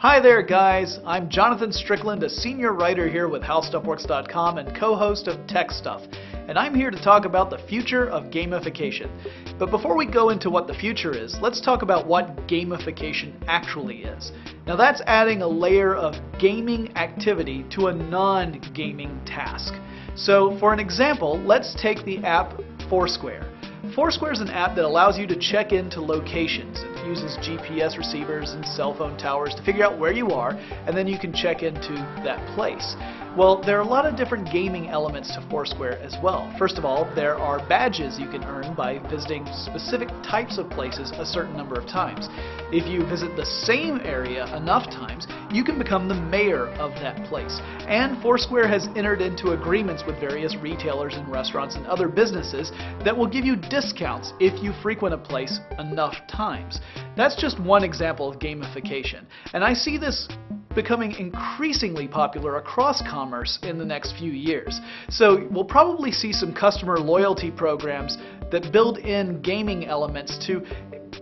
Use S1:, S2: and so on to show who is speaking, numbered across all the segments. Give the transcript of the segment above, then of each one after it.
S1: Hi there, guys. I'm Jonathan Strickland, a senior writer here with HowStuffWorks.com and co host of Tech Stuff. And I'm here to talk about the future of gamification. But before we go into what the future is, let's talk about what gamification actually is. Now, that's adding a layer of gaming activity to a non gaming task. So, for an example, let's take the app Foursquare. Foursquare is an app that allows you to check into locations. Uses GPS receivers and cell phone towers to figure out where you are, and then you can check into that place. Well, there are a lot of different gaming elements to Foursquare as well. First of all, there are badges you can earn by visiting specific types of places a certain number of times. If you visit the same area enough times, you can become the mayor of that place. And Foursquare has entered into agreements with various retailers and restaurants and other businesses that will give you discounts if you frequent a place enough times. That's just one example of gamification. And I see this becoming increasingly popular across commerce in the next few years. So we'll probably see some customer loyalty programs that build in gaming elements to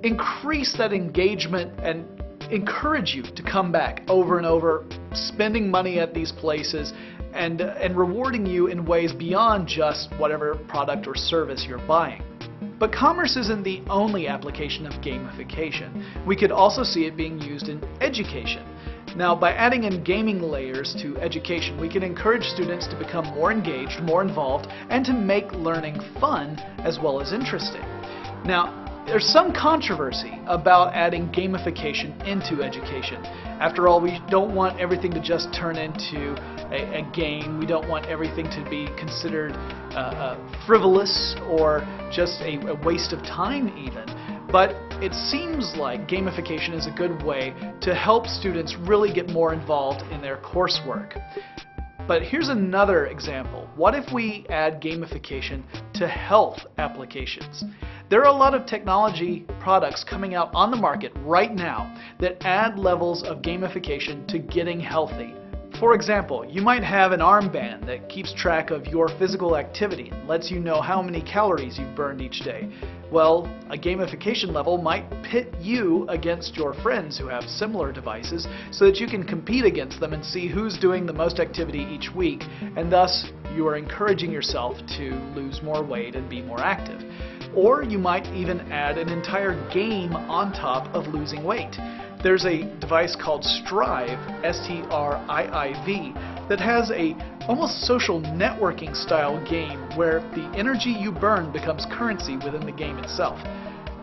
S1: increase that engagement and encourage you to come back over and over, spending money at these places and, and rewarding you in ways beyond just whatever product or service you're buying. But commerce isn't the only application of gamification. We could also see it being used in education. Now, by adding in gaming layers to education, we can encourage students to become more engaged, more involved, and to make learning fun as well as interesting. Now, there's some controversy about adding gamification into education. After all, we don't want everything to just turn into a, a game. We don't want everything to be considered uh, uh, frivolous or just a, a waste of time, even. But it seems like gamification is a good way to help students really get more involved in their coursework. But here's another example. What if we add gamification to health applications? There are a lot of technology products coming out on the market right now that add levels of gamification to getting healthy. For example, you might have an armband that keeps track of your physical activity and lets you know how many calories you've burned each day. Well, a gamification level might pit you against your friends who have similar devices so that you can compete against them and see who's doing the most activity each week, and thus you are encouraging yourself to lose more weight and be more active. Or you might even add an entire game on top of losing weight. There's a device called Striiv, S-T-R-I-I-V, that has a almost social networking style game where the energy you burn becomes currency within the game itself.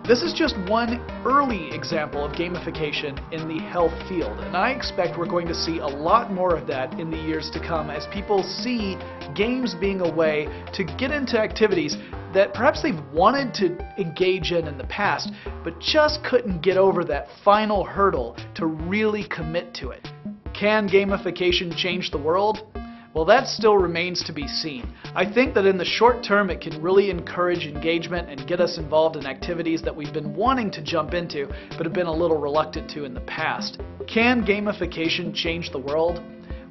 S1: This is just one early example of gamification in the health field, and I expect we're going to see a lot more of that in the years to come as people see games being a way to get into activities that perhaps they've wanted to engage in in the past, but just couldn't get over that final hurdle to really commit to it. Can gamification change the world? Well, that still remains to be seen. I think that in the short term, it can really encourage engagement and get us involved in activities that we've been wanting to jump into, but have been a little reluctant to in the past. Can gamification change the world?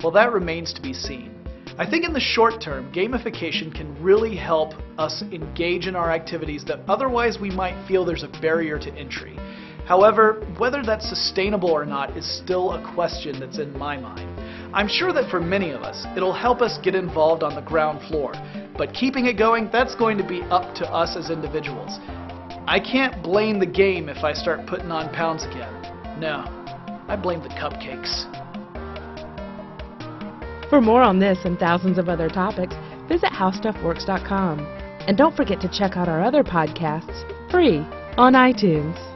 S1: Well, that remains to be seen. I think in the short term, gamification can really help us engage in our activities that otherwise we might feel there's a barrier to entry. However, whether that's sustainable or not is still a question that's in my mind. I'm sure that for many of us, it'll help us get involved on the ground floor, but keeping it going, that's going to be up to us as individuals. I can't blame the game if I start putting on pounds again. No, I blame the cupcakes.
S2: For more on this and thousands of other topics, visit HowStuffWorks.com. And don't forget to check out our other podcasts free on iTunes.